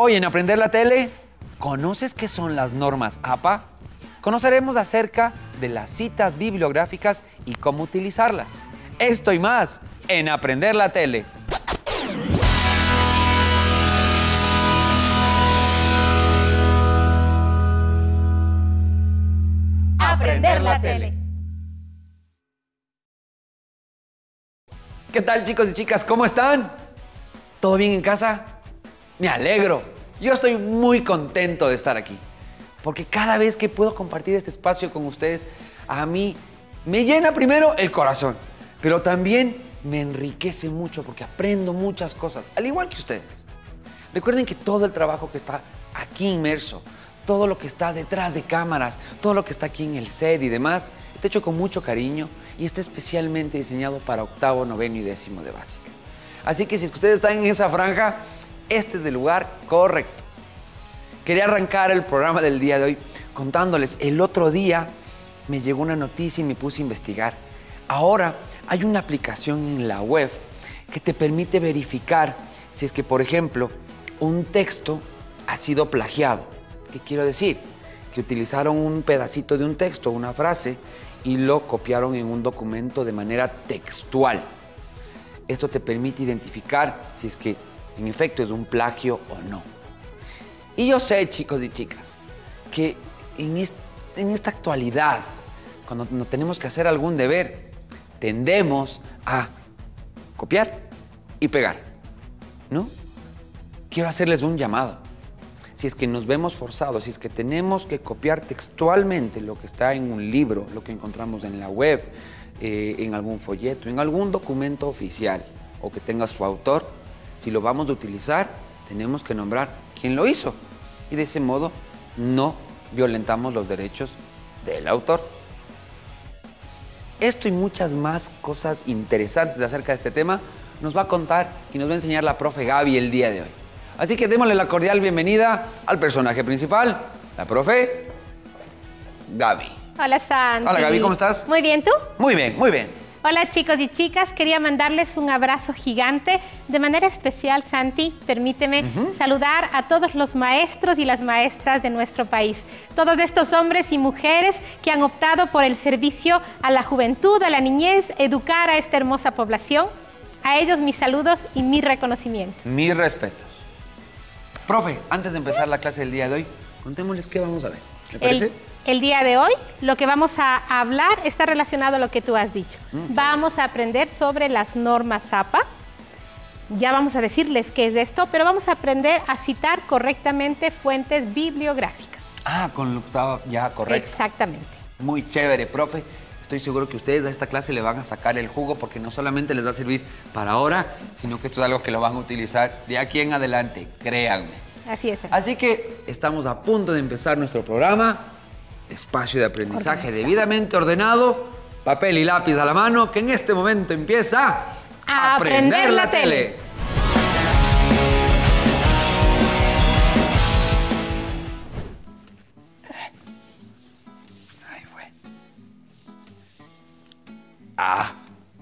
Hoy en Aprender la Tele, ¿conoces qué son las normas APA? Conoceremos acerca de las citas bibliográficas y cómo utilizarlas. Esto y más en Aprender la Tele. Aprender la tele. ¿Qué tal chicos y chicas? ¿Cómo están? ¿Todo bien en casa? Me alegro. Yo estoy muy contento de estar aquí. Porque cada vez que puedo compartir este espacio con ustedes, a mí me llena primero el corazón. Pero también me enriquece mucho porque aprendo muchas cosas, al igual que ustedes. Recuerden que todo el trabajo que está aquí inmerso, todo lo que está detrás de cámaras, todo lo que está aquí en el set y demás, está hecho con mucho cariño y está especialmente diseñado para octavo, noveno y décimo de básica. Así que si ustedes están en esa franja, este es el lugar correcto. Quería arrancar el programa del día de hoy contándoles, el otro día me llegó una noticia y me puse a investigar. Ahora hay una aplicación en la web que te permite verificar si es que, por ejemplo, un texto ha sido plagiado. ¿Qué quiero decir? Que utilizaron un pedacito de un texto, una frase, y lo copiaron en un documento de manera textual. Esto te permite identificar si es que en efecto es un plagio o no. Y yo sé, chicos y chicas, que en, esta actualidad, cuando no tenemos que hacer algún deber, tendemos a copiar y pegar, ¿no? Quiero hacerles un llamado si es que nos vemos forzados, si es que tenemos que copiar textualmente lo que está en un libro, lo que encontramos en la web, eh, en algún folleto, en algún documento oficial o que tenga su autor, si lo vamos a utilizar, tenemos que nombrar quién lo hizo. Y de ese modo no violentamos los derechos del autor. Esto y muchas más cosas interesantes acerca de este tema nos va a contar y nos va a enseñar la profe Gaby el día de hoy. Así que démosle la cordial bienvenida al personaje principal, la profe Gaby. Hola, Santi. Hola, Gaby, ¿cómo estás? Muy bien, ¿tú? Muy bien, muy bien. Hola chicos y chicas, quería mandarles un abrazo gigante. De manera especial, Santi, permíteme saludar a todos los maestros y las maestras de nuestro país. Todos estos hombres y mujeres que han optado por el servicio a la juventud, a la niñez, educar a esta hermosa población. A ellos mis saludos y mi reconocimiento. Mi respeto. Profe, antes de empezar la clase del día de hoy, contémosles qué vamos a ver. ¿Le parece? El, día de hoy lo que vamos a hablar está relacionado a lo que tú has dicho. Mm, vamos a aprender sobre las normas APA. Ya vamos a decirles qué es esto, pero vamos a aprender a citar correctamente fuentes bibliográficas. Ah, con lo que estaba ya correcto. Exactamente. Muy chévere, profe. Estoy seguro que ustedes a esta clase le van a sacar el jugo porque no solamente les va a servir para ahora, sino que esto es algo que lo van a utilizar de aquí en adelante, créanme. Así es. Así que estamos a punto de empezar nuestro programa, espacio de aprendizaje debidamente ordenado, papel y lápiz a la mano, que en este momento empieza a aprender, la, tele. Ah,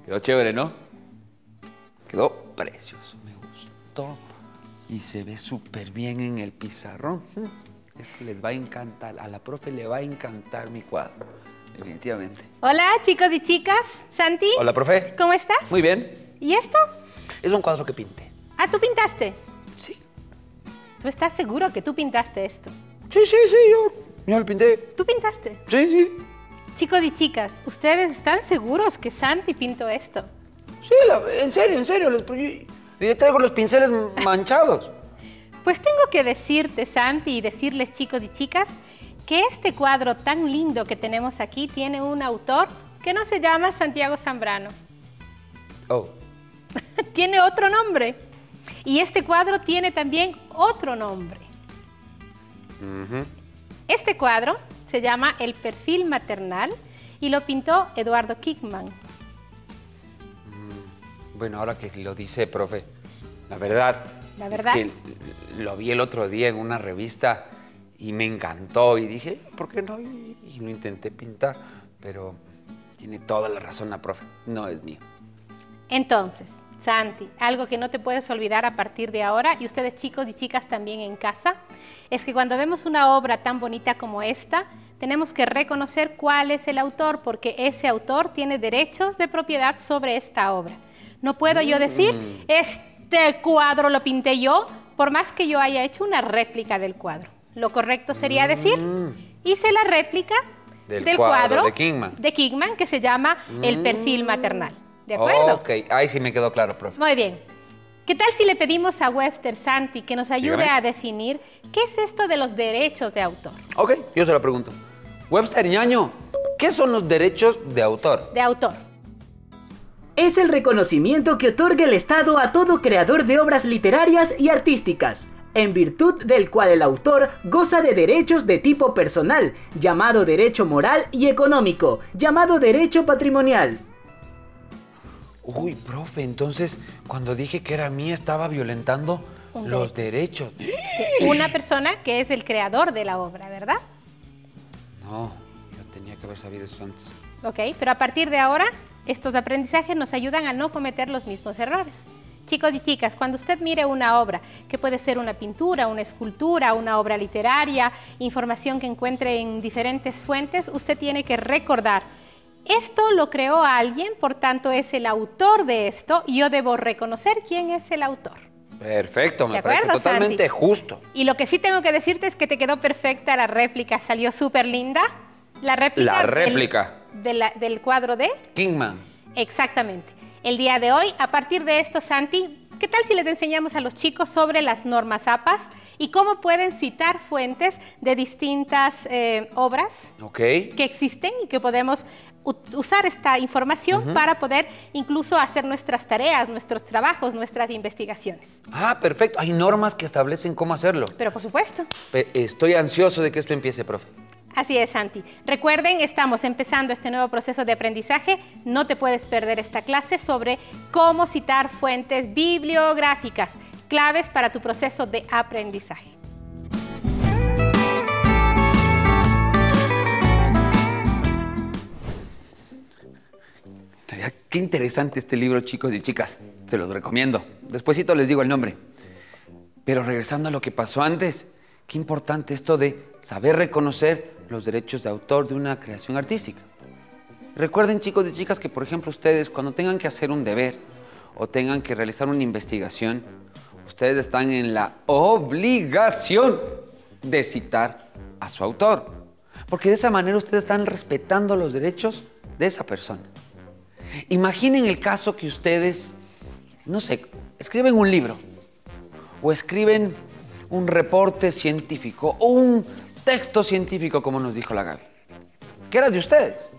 quedó chévere, ¿no? Quedó precioso, me gustó. Y se ve súper bien en el pizarrón. Esto les va a encantar, a la profe le va a encantar mi cuadro, definitivamente. Hola, chicos y chicas. Santi. Hola, profe. ¿Cómo estás? Muy bien. ¿Y esto? Es un cuadro que pinté. Ah, ¿tú pintaste? Sí. ¿Tú estás seguro que tú pintaste esto? Sí, sí, sí, yo, yo lo pinté. ¿Tú pintaste? Sí, sí. Chicos y chicas, ¿ustedes están seguros que Santi pintó esto? Sí, en serio, en serio. yo traigo los pinceles manchados. Pues tengo que decirte, Santi, y decirles, chicos y chicas, que este cuadro tan lindo que tenemos aquí tiene un autor que no se llama Santiago Zambrano. Oh. tiene otro nombre. Y este cuadro tiene también otro nombre. Este cuadro se llama El perfil maternal y lo pintó Eduardo Kickman. Mm, bueno, ahora que lo dice, profe, la verdad, ¿La verdad? es que lo vi el otro día en una revista y me encantó y dije, ¿por qué no? Y, lo intenté pintar, pero tiene toda la razón la profe, no es mío. Entonces, Santi, algo que no te puedes olvidar a partir de ahora, y ustedes chicos y chicas también en casa, es que cuando vemos una obra tan bonita como esta, tenemos que reconocer cuál es el autor, porque ese autor tiene derechos de propiedad sobre esta obra. No puedo yo decir, Mm. este cuadro lo pinté yo, por más que yo haya hecho una réplica del cuadro. Lo correcto sería decir, hice la réplica Del del, cuadro cuadro, de Kingman. de Kingman, que se llama El perfil maternal. ¿De acuerdo? Ok, ahí sí me quedó claro, profe. Muy bien. ¿Qué tal si le pedimos a Webster Santi que nos ayude Dígame. a definir qué es esto de los derechos de autor? Ok, yo se lo pregunto. Webster ñaño, ¿qué son los derechos de autor? De autor. Es el reconocimiento que otorga el Estado a todo creador de obras literarias y artísticas, en virtud del cual el autor goza de derechos de tipo personal, llamado derecho moral y económico, llamado derecho patrimonial. Uy, profe, entonces cuando dije que era mía estaba violentando Un los derechos. De una persona que es el creador de la obra, ¿verdad? No, yo tenía que haber sabido eso antes. Ok, pero a partir de ahora, estos aprendizajes nos ayudan a no cometer los mismos errores. Chicos y chicas, cuando usted mire una obra, que puede ser una pintura, una escultura, una obra literaria, información que encuentre en diferentes fuentes, usted tiene que recordar, esto lo creó alguien, por tanto es el autor de esto, y yo debo reconocer quién es el autor. Perfecto, me ¿De parece acuerdo, totalmente Santi? justo. Y lo que sí tengo que decirte es que te quedó perfecta la réplica, salió súper linda. La réplica, La del- réplica. De la- del cuadro de Kingman. Exactamente. El día de hoy, a partir de esto, Santi, ¿qué tal si les enseñamos a los chicos sobre las normas APAS y cómo pueden citar fuentes de distintas eh, obras que existen y que podemos usar esta información para poder incluso hacer nuestras tareas, nuestros trabajos, nuestras investigaciones? Ah, perfecto. Hay normas que establecen cómo hacerlo. Pero por supuesto. Estoy ansioso de que esto empiece, profe. Así es, Santi. Recuerden, estamos empezando este nuevo proceso de aprendizaje. No te puedes perder esta clase sobre cómo citar fuentes bibliográficas, claves para tu proceso de aprendizaje. Qué interesante este libro, chicos y chicas. Se los recomiendo. Despuésito les digo el nombre. Pero regresando a lo que pasó antes, qué importante esto de saber reconocer los derechos de autor de una creación artística. Recuerden, chicos y chicas, que por ejemplo ustedes cuando tengan que hacer un deber o tengan que realizar una investigación, ustedes están en la obligación de citar a su autor. Porque de esa manera ustedes están respetando los derechos de esa persona. Imaginen el caso que ustedes, no sé, escriben un libro o escriben un reporte científico o un texto científico, como nos dijo la Gaby, que era de ustedes.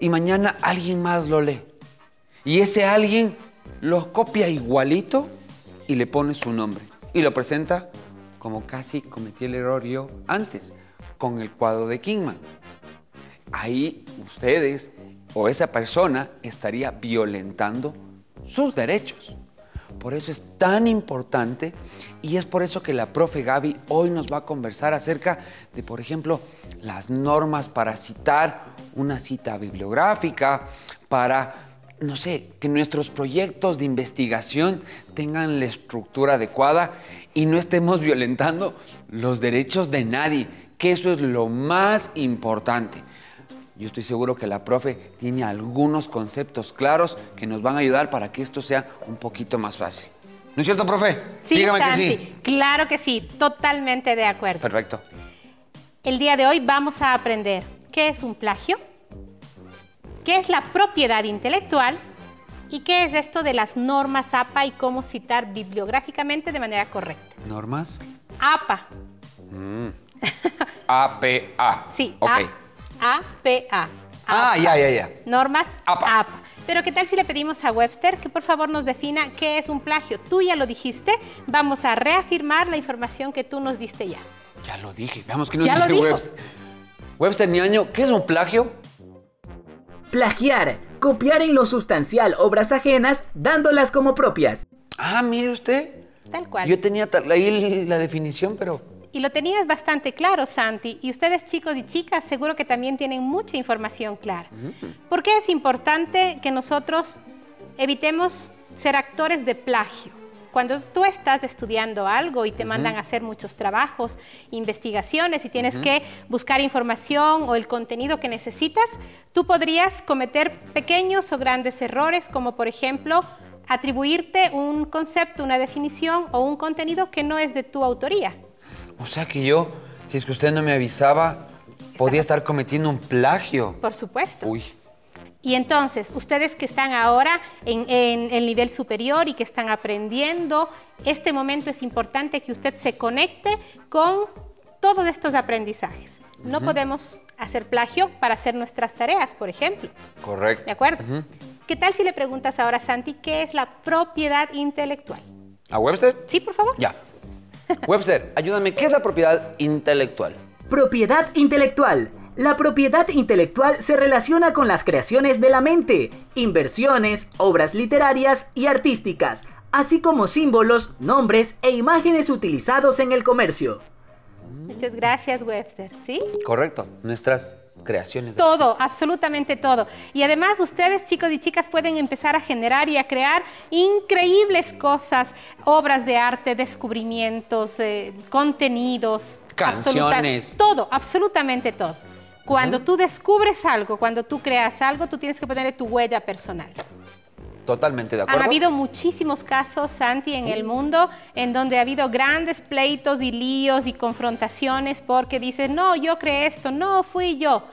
Y mañana alguien más lo lee. Y ese alguien lo copia igualito y le pone su nombre. Y lo presenta como casi cometí el error yo antes, con el cuadro de Kingman. Ahí ustedes o esa persona estaría violentando sus derechos. Por eso es tan importante y es por eso que la profe Gaby hoy nos va a conversar acerca de, por ejemplo, las normas para citar una cita bibliográfica, para, no sé, que nuestros proyectos de investigación tengan la estructura adecuada y no estemos violentando los derechos de nadie, que eso es lo más importante. Yo estoy seguro que la profe tiene algunos conceptos claros que nos van a ayudar para que esto sea un poquito más fácil. ¿No es cierto, profe? Sí, Dígame Santi, que sí. Claro que sí, totalmente de acuerdo. Perfecto. El día de hoy vamos a aprender qué es un plagio, qué es la propiedad intelectual y qué es esto de las normas APA y cómo citar bibliográficamente de manera correcta. ¿Normas? APA, APA. sí, Ok. A, APA. Ah, ya, ya, ya. Normas APA. APA. Pero ¿qué tal si le pedimos a Webster que por favor nos defina qué es un plagio? Tú ya lo dijiste, vamos a reafirmar la información que tú nos diste ya. Ya lo dije. Veamos qué nos Ya lo dice dijo. Webster. Webster Niaño, ¿qué es un plagio? Plagiar, copiar en lo sustancial obras ajenas, dándolas como propias. Ah, mire usted. Tal cual. Yo tenía ahí la definición, pero Y lo tenías bastante claro, Santi. Y ustedes, chicos y chicas, seguro que también tienen mucha información clara. ¿Por qué es importante que nosotros evitemos ser actores de plagio. Cuando tú estás estudiando algo y te mandan a hacer muchos trabajos, investigaciones y tienes que buscar información o el contenido que necesitas, tú podrías cometer pequeños o grandes errores, como por ejemplo atribuirte un concepto, una definición o un contenido que no es de tu autoría. O sea que yo, si es que usted no me avisaba, podía estar cometiendo un plagio. Por supuesto. Uy. Y entonces, ustedes que están ahora en, el nivel superior y que están aprendiendo, este momento es importante que usted se conecte con todos estos aprendizajes. No podemos hacer plagio para hacer nuestras tareas, por ejemplo. Correcto. ¿De acuerdo? ¿Qué tal si le preguntas ahora, Santi, qué es la propiedad intelectual? ¿A Webster? Sí, por favor. Ya. Webster, ayúdame, ¿qué es la propiedad intelectual? Propiedad intelectual. La propiedad intelectual se relaciona con las creaciones de la mente, inversiones, obras literarias y artísticas, así como símbolos, nombres e imágenes utilizados en el comercio. Muchas gracias, Webster. ¿Sí? Correcto. Nuestras creaciones. Todo, absolutamente todo. Y además ustedes, chicos y chicas, pueden empezar a generar y a crear increíbles cosas, obras de arte, descubrimientos, eh, contenidos. Canciones. Todo, absolutamente todo. Cuando tú descubres algo, cuando tú creas algo, tú tienes que ponerle tu huella personal. Totalmente de acuerdo. Han habido muchísimos casos, Santi, en el mundo en donde ha habido grandes pleitos y líos y confrontaciones porque dicen, no, yo creé esto, no, fui yo.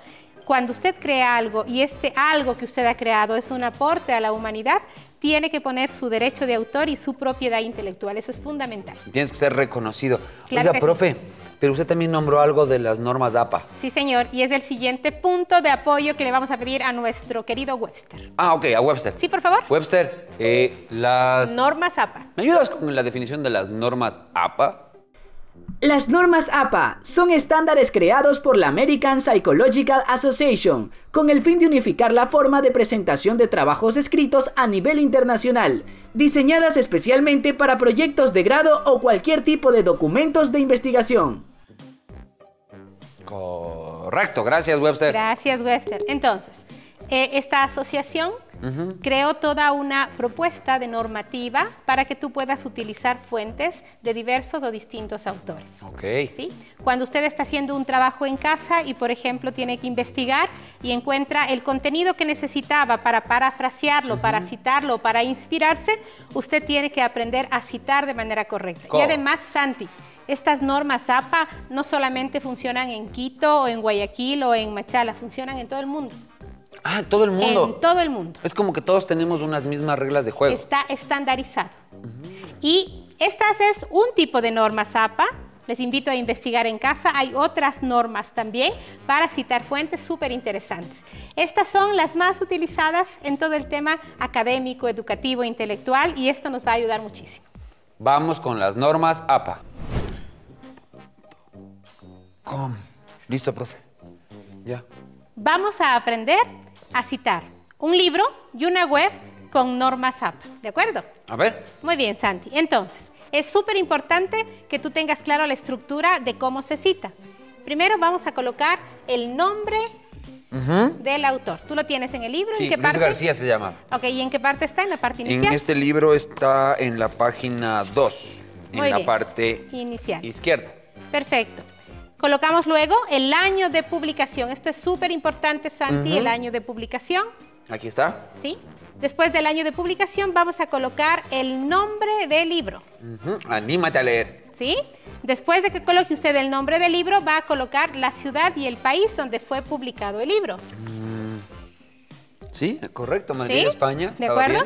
Cuando usted crea algo y este algo que usted ha creado es un aporte a la humanidad, tiene que poner su derecho de autor y su propiedad intelectual. Eso es fundamental. Tienes que ser reconocido. Claro Oiga, profe, pero usted también nombró algo de las normas APA. Sí, señor, y es el siguiente punto de apoyo que le vamos a pedir a nuestro querido Webster. Ah, ok, a Webster. Sí, por favor. Webster, eh, las... Normas APA. ¿Me ayudas con la definición de las normas APA? Las normas APA son estándares creados por la American Psychological Association con el fin de unificar la forma de presentación de trabajos escritos a nivel internacional, diseñadas especialmente para proyectos de grado o cualquier tipo de documentos de investigación. Correcto, gracias Webster. Gracias Webster. Entonces, eh, esta asociación creó toda una propuesta de normativa para que tú puedas utilizar fuentes de diversos o distintos autores. ¿sí? Cuando usted está haciendo un trabajo en casa y, por ejemplo, tiene que investigar y encuentra el contenido que necesitaba para parafrasearlo, para citarlo, para inspirarse, usted tiene que aprender a citar de manera correcta. Y además, Santi, estas normas APA no solamente funcionan en Quito o en Guayaquil o en Machala, funcionan en todo el mundo. Ah, todo el mundo. En todo el mundo. Es como que todos tenemos unas mismas reglas de juego. Está estandarizado. Y estas es un tipo de normas APA. Les invito a investigar en casa. Hay otras normas también para citar fuentes súper interesantes. Estas son las más utilizadas en todo el tema académico, educativo, intelectual y esto nos va a ayudar muchísimo. Vamos con las normas APA. Listo, profe. Ya. Vamos a aprender a citar un libro y una web con normas APA, ¿de acuerdo? A ver. Muy bien, Santi. Entonces, es súper importante que tú tengas claro la estructura de cómo se cita. Primero vamos a colocar el nombre del autor. ¿Tú lo tienes en el libro? Sí, ¿En qué Luis García se llama. Ok, ¿y en qué parte está? ¿En la parte inicial? En este libro está en la página 2, en la parte inicial. izquierda. Perfecto. Colocamos luego el año de publicación. Esto es súper importante, Santi, el año de publicación. Aquí está. Sí. Después del año de publicación vamos a colocar el nombre del libro. Anímate a leer. ¿Sí? Después de que coloque usted el nombre del libro, va a colocar la ciudad y el país donde fue publicado el libro. Mm. Sí, correcto, Madrid, España. ¿De acuerdo?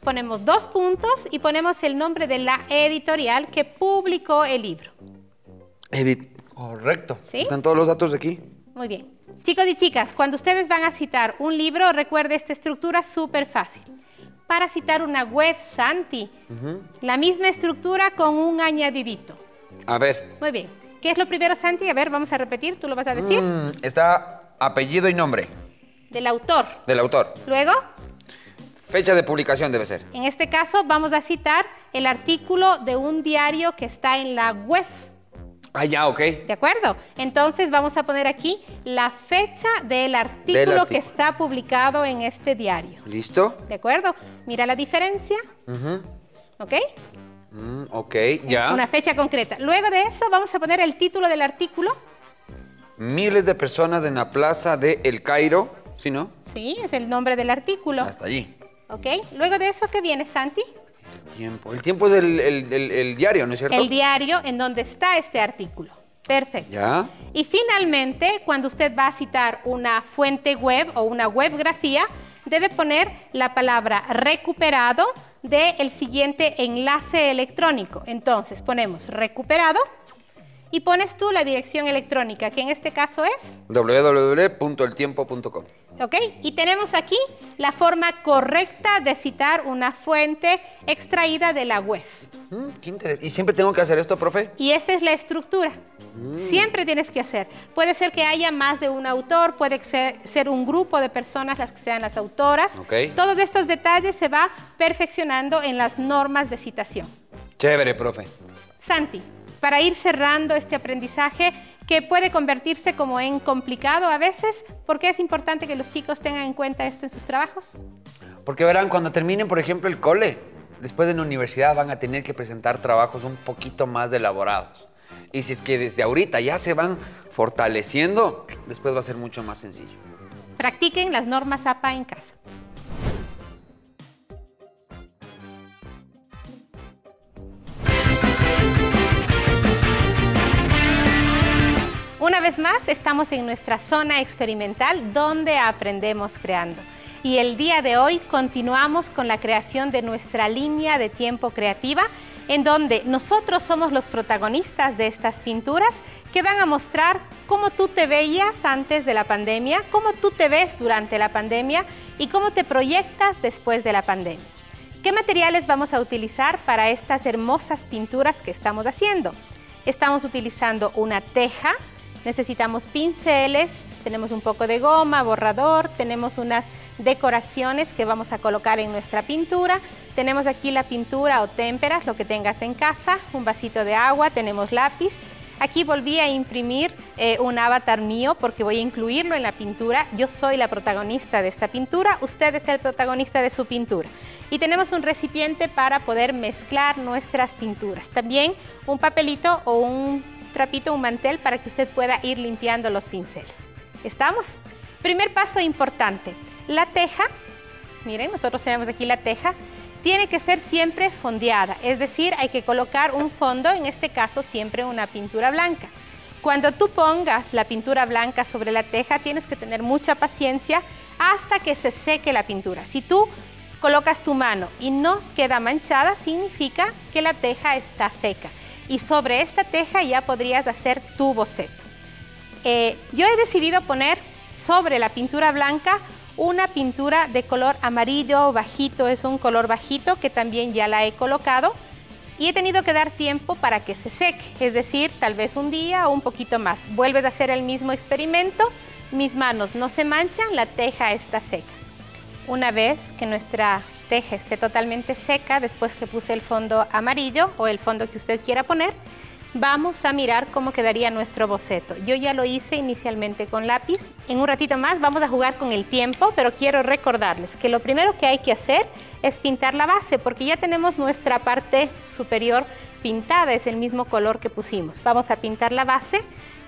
Ponemos dos puntos y ponemos el nombre de la editorial que publicó el libro. Edit Correcto. Están todos los datos aquí. Muy bien. Chicos y chicas, cuando ustedes van a citar un libro, recuerde esta estructura súper fácil. Para citar una web, Santi, la misma estructura con un añadidito. A ver. Muy bien. ¿Qué es lo primero, Santi? A ver, vamos a repetir, tú lo vas a decir. Mm, está apellido y nombre. Del autor. Del autor. Luego. Fecha de publicación debe ser. En este caso vamos a citar el artículo de un diario que está en la web Ah, ya, ok. ¿De acuerdo? Entonces vamos a poner aquí la fecha del artículo que está publicado en este diario. ¿Listo? ¿De acuerdo? Mira la diferencia. ¿Ok? Mm, ok, ya. Una fecha concreta. Luego de eso vamos a poner el título del artículo. Miles de personas en la plaza de El Cairo, ¿sí no? Sí, es el nombre del artículo. Hasta allí. ¿Ok? Luego de eso, ¿qué viene, Santi? El tiempo. El tiempo es el, el- el- el diario, ¿no es cierto? El diario en donde está este artículo. Perfecto. Ya. Y finalmente, cuando usted va a citar una fuente web o una webgrafía, debe poner la palabra recuperado del siguiente enlace electrónico. Entonces, ponemos recuperado y pones tú la dirección electrónica, que en este caso es, www.eltiempo.com. ¿ok? Y tenemos aquí la forma correcta de citar una fuente extraída de la web. Mm, qué interesante. ¿Y siempre tengo que hacer esto, profe? Y esta es la estructura. Siempre tienes que hacer. Puede ser que haya más de un autor, puede ser, ser un grupo de personas las que sean las autoras. Ok. Todos estos detalles se va perfeccionando en las normas de citación. Chévere, profe. Santi, para ir cerrando este aprendizaje que puede convertirse como en complicado a veces, ¿por qué es importante que los chicos tengan en cuenta esto en sus trabajos? Porque verán, cuando terminen, por ejemplo, el cole, después de la universidad van a tener que presentar trabajos un poquito más elaborados. Y si es que desde ahorita ya se van fortaleciendo, después va a ser mucho más sencillo. Practiquen las normas APA en casa. Una vez más, estamos en nuestra zona experimental donde aprendemos creando. Y el día de hoy continuamos con la creación de nuestra línea de tiempo creativa, en donde nosotros somos los protagonistas de estas pinturas que van a mostrar cómo tú te veías antes de la pandemia, cómo tú te ves durante la pandemia y cómo te proyectas después de la pandemia. ¿Qué materiales vamos a utilizar para estas hermosas pinturas que estamos haciendo? Estamos utilizando una teja, necesitamos pinceles, tenemos un poco de goma, borrador, tenemos unas decoraciones que vamos a colocar en nuestra pintura. Tenemos aquí la pintura o témperas, lo que tengas en casa, un vasito de agua, tenemos lápiz. Aquí volví a imprimir eh, un avatar mío porque voy a incluirlo en la pintura. Yo soy la protagonista de esta pintura, usted es el protagonista de su pintura. Y tenemos un recipiente para poder mezclar nuestras pinturas. También un papelito o un trapito, un mantel para que usted pueda ir limpiando los pinceles. ¿Estamos? Primer paso importante, la teja, miren, nosotros tenemos aquí la teja, tiene que ser siempre fondeada, es decir, hay que colocar un fondo, en este caso siempre una pintura blanca. Cuando tú pongas la pintura blanca sobre la teja, tienes que tener mucha paciencia hasta que se seque la pintura. Si tú colocas tu mano y no queda manchada, significa que la teja está seca. Y sobre esta teja ya podrías hacer tu boceto. Eh, yo he decidido poner sobre la pintura blanca una pintura de color amarillo bajito, es un color bajito que también ya la he colocado y he tenido que dar tiempo para que se seque, es decir, tal vez un día o un poquito más. Vuelves a hacer el mismo experimento, mis manos no se manchan, la teja está seca. Una vez que nuestra teja esté totalmente seca, después que puse el fondo amarillo o el fondo que usted quiera poner, vamos a mirar cómo quedaría nuestro boceto. Yo ya lo hice inicialmente con lápiz. En un ratito más vamos a jugar con el tiempo, pero quiero recordarles que lo primero que hay que hacer es pintar la base, porque ya tenemos nuestra parte superior pintada, es el mismo color que pusimos. Vamos a pintar la base,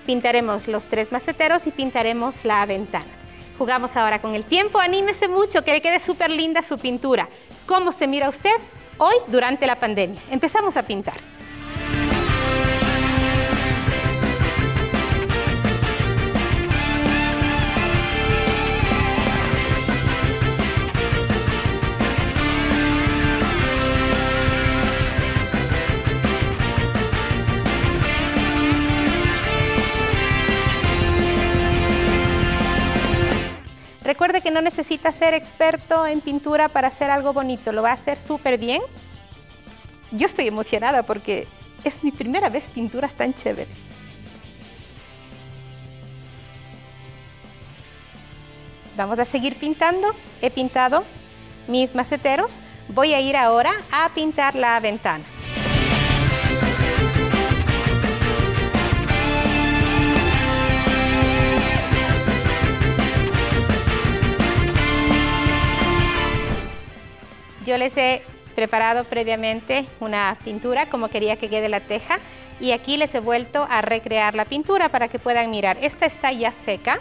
pintaremos los tres maceteros y pintaremos la ventana. Jugamos ahora con el tiempo, anímese mucho, que le quede súper linda su pintura. ¿Cómo se mira usted hoy durante la pandemia? Empezamos a pintar. Recuerde que no necesita ser experto en pintura para hacer algo bonito, lo va a hacer súper bien. Yo estoy emocionada porque es mi primera vez pinturas tan chéveres. Vamos a seguir pintando. He pintado mis maceteros. Voy a ir ahora a pintar la ventana. Yo les he preparado previamente una pintura como quería que quede la teja y aquí les he vuelto a recrear la pintura para que puedan mirar. Esta está ya seca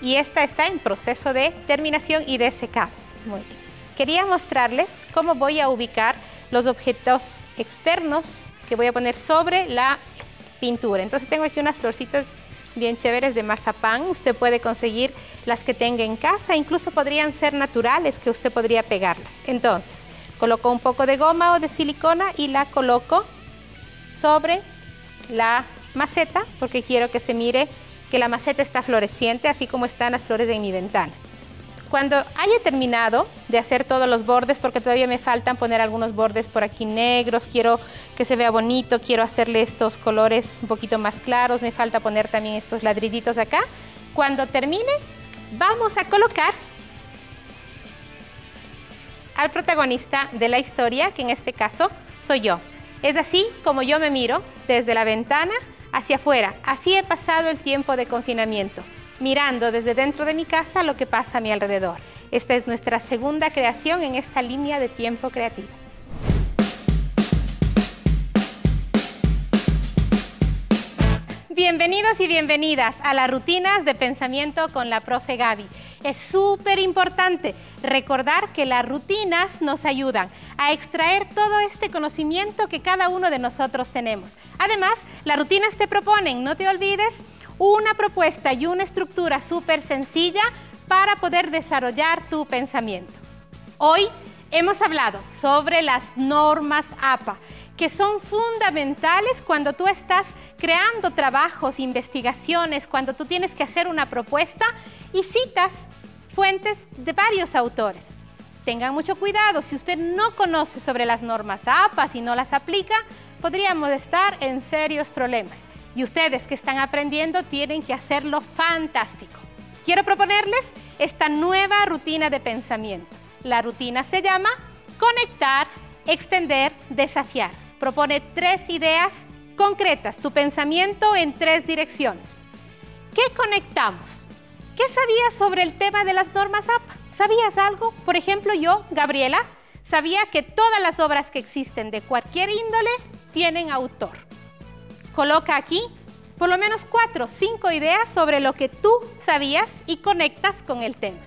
y esta está en proceso de terminación y de secado. Quería mostrarles cómo voy a ubicar los objetos externos que voy a poner sobre la pintura. Entonces tengo aquí unas florcitas bien chéveres de mazapán. Usted puede conseguir las que tenga en casa, incluso podrían ser naturales que usted podría pegarlas. Entonces, coloco un poco de goma o de silicona y la coloco sobre la maceta porque quiero que se mire que la maceta está floreciente, así como están las flores de mi ventana. Cuando haya terminado de hacer todos los bordes, porque todavía me faltan poner algunos bordes por aquí negros, quiero que se vea bonito, quiero hacerle estos colores un poquito más claros, me falta poner también estos ladrillitos acá. Cuando termine, vamos a colocar al protagonista de la historia, que en este caso soy yo. Es así como yo me miro desde la ventana hacia afuera. Así he pasado el tiempo de confinamiento mirando desde dentro de mi casa lo que pasa a mi alrededor. Esta es nuestra segunda creación en esta línea de tiempo creativo. Bienvenidos y bienvenidas a las rutinas de pensamiento con la profe Gaby. Es súper importante recordar que las rutinas nos ayudan a extraer todo este conocimiento que cada uno de nosotros tenemos. Además, las rutinas te proponen, no te olvides, una propuesta y una estructura súper sencilla para poder desarrollar tu pensamiento. Hoy hemos hablado sobre las normas APA, que son fundamentales cuando tú estás creando trabajos, investigaciones, cuando tú tienes que hacer una propuesta y citas fuentes de varios autores. Tengan mucho cuidado, si usted no conoce sobre las normas APA, si no las aplica, podríamos estar en serios problemas y ustedes que están aprendiendo tienen que hacerlo fantástico. Quiero proponerles esta nueva rutina de pensamiento. La rutina se llama conectar, extender, desafiar. Propone tres ideas concretas, tu pensamiento en tres direcciones. ¿Qué conectamos? ¿Qué sabías sobre el tema de las normas APA? ¿Sabías algo? Por ejemplo, yo, Gabriela, sabía que todas las obras que existen de cualquier índole tienen autor coloca aquí por lo menos cuatro, cinco ideas sobre lo que tú sabías y conectas con el tema.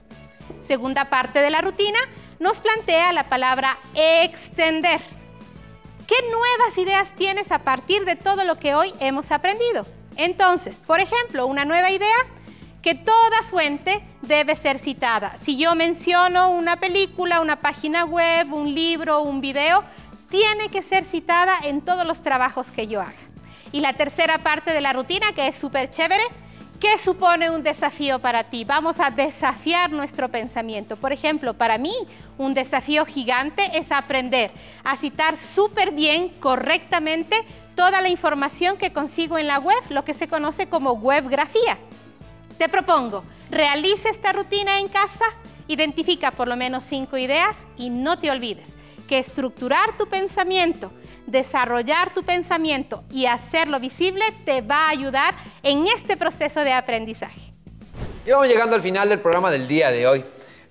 Segunda parte de la rutina nos plantea la palabra extender. ¿Qué nuevas ideas tienes a partir de todo lo que hoy hemos aprendido? Entonces, por ejemplo, una nueva idea, que toda fuente debe ser citada. Si yo menciono una película, una página web, un libro, un video, tiene que ser citada en todos los trabajos que yo haga. Y la tercera parte de la rutina, que es súper chévere, ¿qué supone un desafío para ti? Vamos a desafiar nuestro pensamiento. Por ejemplo, para mí, un desafío gigante es aprender a citar súper bien, correctamente, toda la información que consigo en la web, lo que se conoce como webgrafía. Te propongo, realice esta rutina en casa, identifica por lo menos cinco ideas y no te olvides que estructurar tu pensamiento desarrollar tu pensamiento y hacerlo visible te va a ayudar en este proceso de aprendizaje. Vamos llegando al final del programa del día de hoy.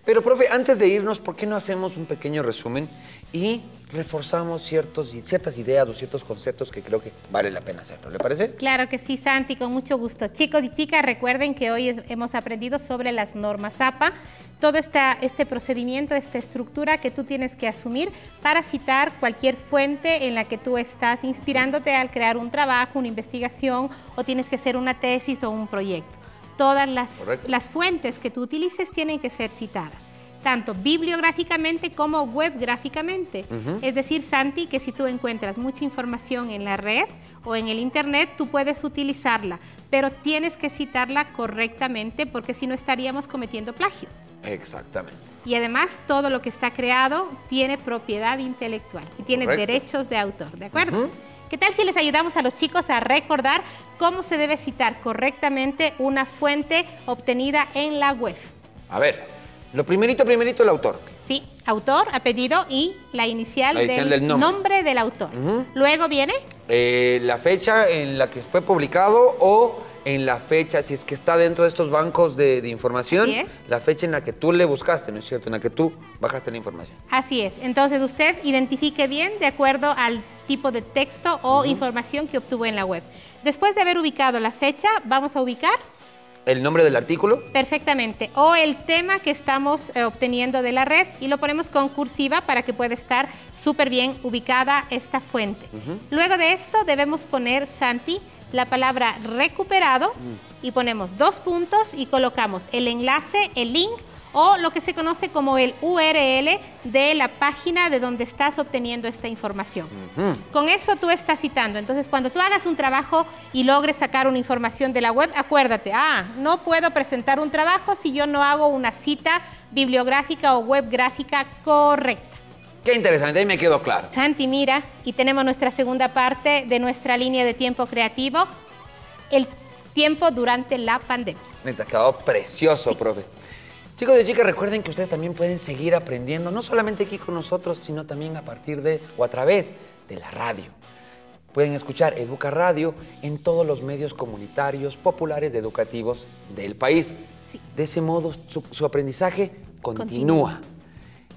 Pero, profe, antes de irnos, ¿por qué no hacemos un pequeño resumen y reforzamos ciertos, ciertas ideas o ciertos conceptos que creo que vale la pena hacerlo? ¿Le parece? Claro que sí, Santi, con mucho gusto. Chicos y chicas, recuerden que hoy hemos aprendido sobre las normas APA todo este procedimiento, esta estructura que tú tienes que asumir para citar cualquier fuente en la que tú estás inspirándote al crear un trabajo, una investigación o tienes que hacer una tesis o un proyecto. Todas las, las fuentes que tú utilices tienen que ser citadas tanto bibliográficamente como webgráficamente. Es decir, Santi, que si tú encuentras mucha información en la red o en el Internet, tú puedes utilizarla, pero tienes que citarla correctamente porque si no estaríamos cometiendo plagio. Exactamente. Y además todo lo que está creado tiene propiedad intelectual y tiene derechos de autor, ¿de acuerdo? ¿Qué tal si les ayudamos a los chicos a recordar cómo se debe citar correctamente una fuente obtenida en la web? A ver, lo primerito, primerito, el autor. Sí, autor, apellido y la inicial, del, nombre. del autor. Luego viene... Eh, la fecha en la que fue publicado o en la fecha, si es que está dentro de estos bancos de, de información, Así es. la fecha en la que tú le buscaste, ¿no es cierto? En la que tú bajaste la información. Así es. Entonces usted identifique bien de acuerdo al tipo de texto o información que obtuvo en la web. Después de haber ubicado la fecha, vamos a ubicar El nombre del artículo, perfectamente. O el tema que estamos eh, obteniendo de la red y lo ponemos con cursiva para que pueda estar súper bien ubicada esta fuente. Luego de esto debemos poner, Santi, la palabra recuperado y ponemos dos puntos y colocamos el enlace, el link o lo que se conoce como el URL de la página de donde estás obteniendo esta información. Con eso tú estás citando. Entonces, cuando tú hagas un trabajo y logres sacar una información de la web, acuérdate, ah, no puedo presentar un trabajo si yo no hago una cita bibliográfica o web gráfica correcta. qué interesante, ahí me quedó claro. Santi, mira, y tenemos nuestra segunda parte de nuestra línea de tiempo creativo, el tiempo durante la pandemia. Les ha quedado precioso, profe. Chicos y chicas, recuerden que ustedes también pueden seguir aprendiendo, no solamente aquí con nosotros, sino también a partir de o a través de la radio. Pueden escuchar Educa Radio en todos los medios comunitarios, populares, educativos del país. Sí. De ese modo, su, su aprendizaje continúa. Continúa.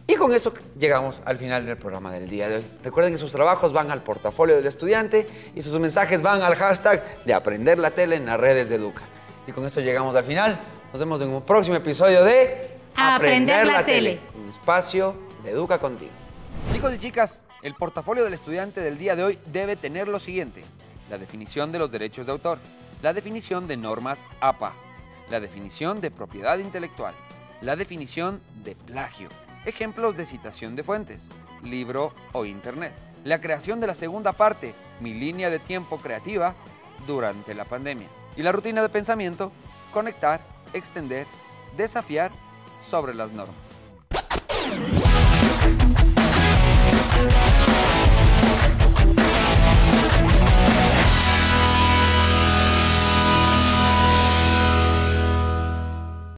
Y con eso llegamos al final del programa del día de hoy. Recuerden que sus trabajos van al portafolio del estudiante y sus mensajes van al hashtag de aprender la tele en las redes de Educa. Y con eso llegamos al final. Nos vemos en un próximo episodio de Aprender la tele. un espacio de Educa contigo. Chicos y chicas, el portafolio del estudiante del día de hoy debe tener lo siguiente. La definición de los derechos de autor, la definición de normas APA, la definición de propiedad intelectual, la definición de plagio, ejemplos de citación de fuentes, libro o internet, la creación de la segunda parte, mi línea de tiempo creativa, durante la pandemia, y la rutina de pensamiento, conectar, extender, desafiar sobre las normas.